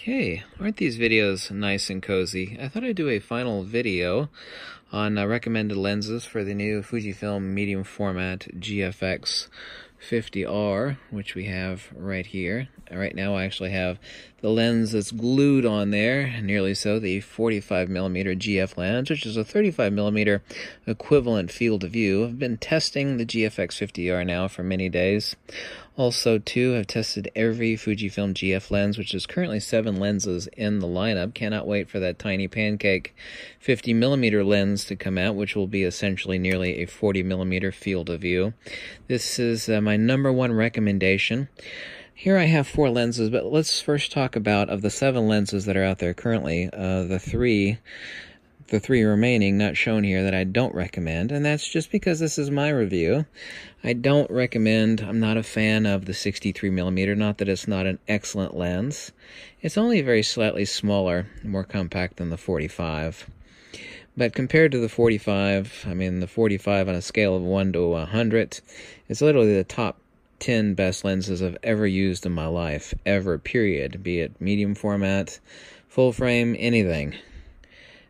Okay, aren't these videos nice and cozy? I thought I'd do a final video on uh, recommended lenses for the new Fujifilm medium format GFX 50R, which we have right here. Right now I actually have the lens that's glued on there, nearly so, the 45mm GF lens, which is a 35mm equivalent field of view. I've been testing the GFX 50R now for many days. Also, too, I've tested every Fujifilm GF lens, which is currently seven lenses in the lineup. Cannot wait for that tiny pancake 50mm lens to come out, which will be essentially nearly a 40mm field of view. This is uh, my number one recommendation. Here I have four lenses, but let's first talk about of the seven lenses that are out there currently, uh, the three the three remaining not shown here that I don't recommend, and that's just because this is my review. I don't recommend, I'm not a fan of the 63 millimeter. not that it's not an excellent lens. It's only very slightly smaller, more compact than the 45. But compared to the 45, I mean, the 45 on a scale of 1 to 100, it's literally the top 10 best lenses I've ever used in my life, ever, period. Be it medium format, full frame, anything.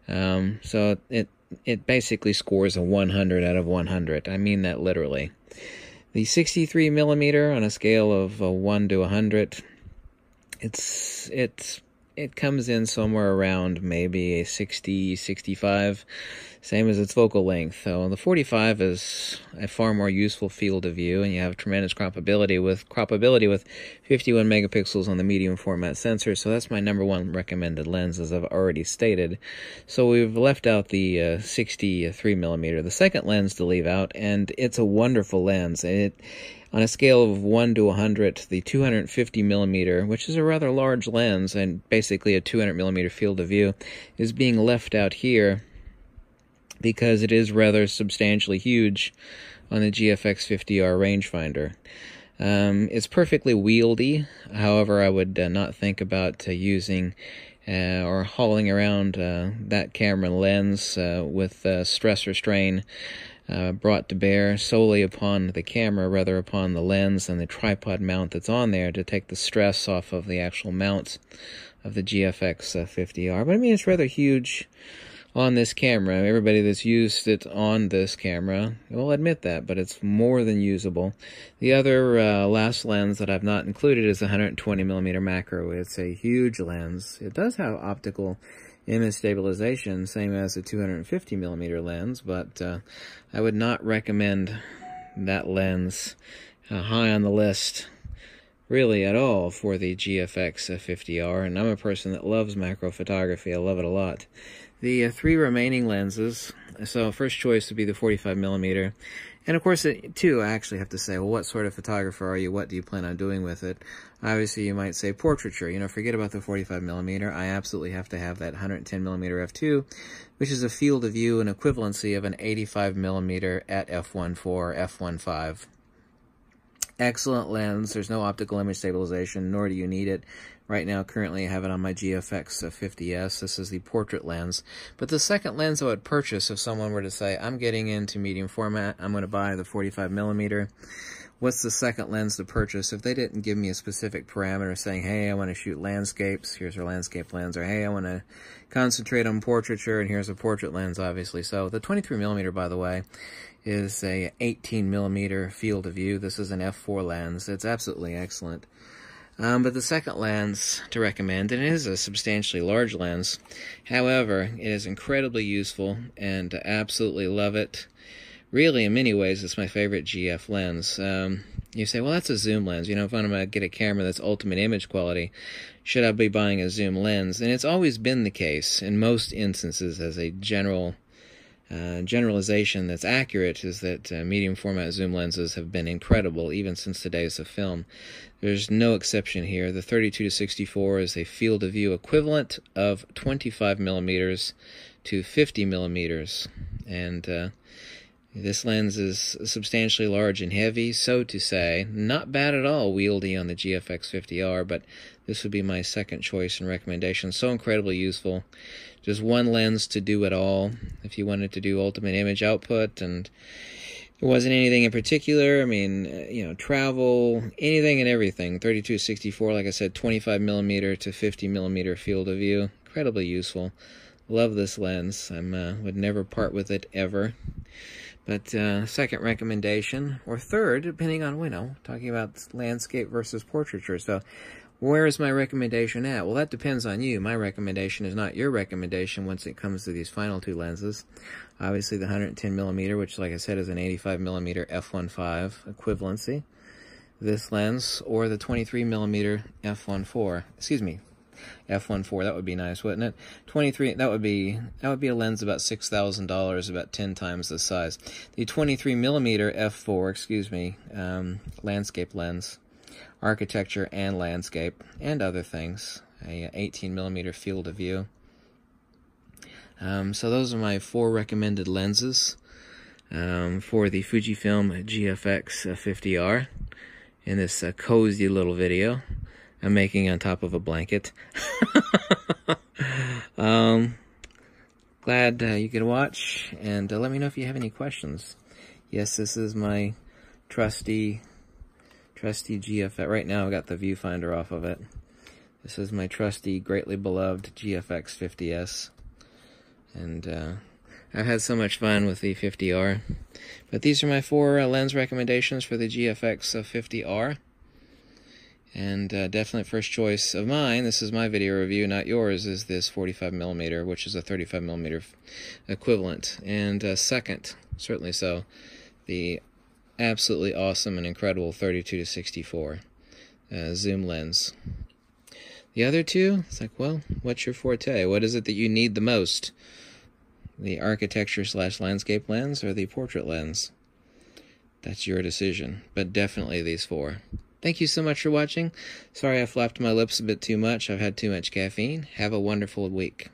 Um, so it it basically scores a 100 out of 100. I mean that literally. The 63 millimeter on a scale of a 1 to 100, it's it's it comes in somewhere around maybe a 60, 65, same as its focal length. So the 45 is a far more useful field of view, and you have tremendous croppability with croppability with 51 megapixels on the medium format sensor. So that's my number one recommended lens, as I've already stated. So we've left out the uh, 63 millimeter, the second lens to leave out, and it's a wonderful lens. It on a scale of 1 to 100, the 250 millimeter, which is a rather large lens and basically a 200 millimeter field of view, is being left out here because it is rather substantially huge on the GFX 50R rangefinder. Um, it's perfectly wieldy, however, I would uh, not think about uh, using uh, or hauling around uh, that camera lens uh, with uh, stress or strain uh, brought to bear solely upon the camera, rather upon the lens and the tripod mount that's on there to take the stress off of the actual mount of the GFX 50R. But I mean, it's rather huge on this camera. Everybody that's used it on this camera will admit that, but it's more than usable. The other uh, last lens that I've not included is 120 millimeter macro. It's a huge lens. It does have optical image stabilization, same as a 250 millimeter lens, but uh, I would not recommend that lens uh, high on the list really at all for the GFX 50R, and I'm a person that loves macro photography. I love it a lot. The uh, three remaining lenses, so first choice would be the 45 millimeter, and of course, it, too, I actually have to say, well, what sort of photographer are you? What do you plan on doing with it? Obviously, you might say portraiture. You know, forget about the 45 millimeter. I absolutely have to have that 110 millimeter f2, which is a field of view and equivalency of an 85 millimeter at f1.4, f1.5 excellent lens. There's no optical image stabilization, nor do you need it. Right now, currently, I have it on my GFX 50S. This is the portrait lens. But the second lens I would purchase if someone were to say, I'm getting into medium format, I'm going to buy the 45 millimeter. What's the second lens to purchase? If they didn't give me a specific parameter saying, hey, I want to shoot landscapes, here's our landscape lens, or hey, I want to concentrate on portraiture, and here's a portrait lens, obviously. So the 23 millimeter, by the way, is a 18 millimeter field of view. This is an f4 lens. It's absolutely excellent. Um, but the second lens to recommend, and it is a substantially large lens, however, it is incredibly useful and absolutely love it. Really, in many ways, it's my favorite GF lens. Um, you say, well, that's a zoom lens. You know, if I'm going to get a camera that's ultimate image quality, should I be buying a zoom lens? And it's always been the case in most instances as a general uh, generalization that's accurate is that uh, medium format zoom lenses have been incredible even since the days of film. There's no exception here. The 32 to 64 is a field of view equivalent of 25 millimeters to 50 millimeters, and uh, this lens is substantially large and heavy, so to say. Not bad at all wieldy on the GFX 50R, but this would be my second choice and recommendation. So incredibly useful. Just one lens to do it all. If you wanted to do ultimate image output and There wasn't anything in particular. I mean, uh, you know, travel, anything and everything. 32 64, like I said, 25 millimeter to 50 millimeter field of view. Incredibly useful. Love this lens. I uh, would never part with it ever. But uh, second recommendation, or third, depending on, you know, talking about landscape versus portraiture. So where is my recommendation at? Well, that depends on you. My recommendation is not your recommendation once it comes to these final two lenses. Obviously, the 110 millimeter, which, like I said, is an 85 millimeter f1.5 equivalency. This lens, or the 23 millimeter f1.4. Excuse me, f1.4. That would be nice, wouldn't it? 23. That would be that would be a lens about six thousand dollars, about ten times the size. The 23 millimeter f4, excuse me, um, landscape lens, architecture and landscape, and other things. A 18 millimeter field of view. Um, so those are my four recommended lenses um, for the Fujifilm GFX 50R in this uh, cozy little video. I'm making on top of a blanket. um, glad uh, you could watch, and uh, let me know if you have any questions. Yes, this is my trusty, trusty GFX. Right now, I've got the viewfinder off of it. This is my trusty, greatly beloved GFX 50S, and uh, I've had so much fun with the 50R. But these are my four uh, lens recommendations for the GFX 50R. And uh, definite first choice of mine, this is my video review, not yours, is this 45 millimeter, which is a 35 millimeter equivalent. And uh, second, certainly so, the absolutely awesome and incredible 32 to 64 uh, zoom lens. The other two, it's like, well, what's your forte? What is it that you need the most? The architecture slash landscape lens or the portrait lens? That's your decision, but definitely these four. Thank you so much for watching. Sorry I flapped my lips a bit too much. I've had too much caffeine. Have a wonderful week.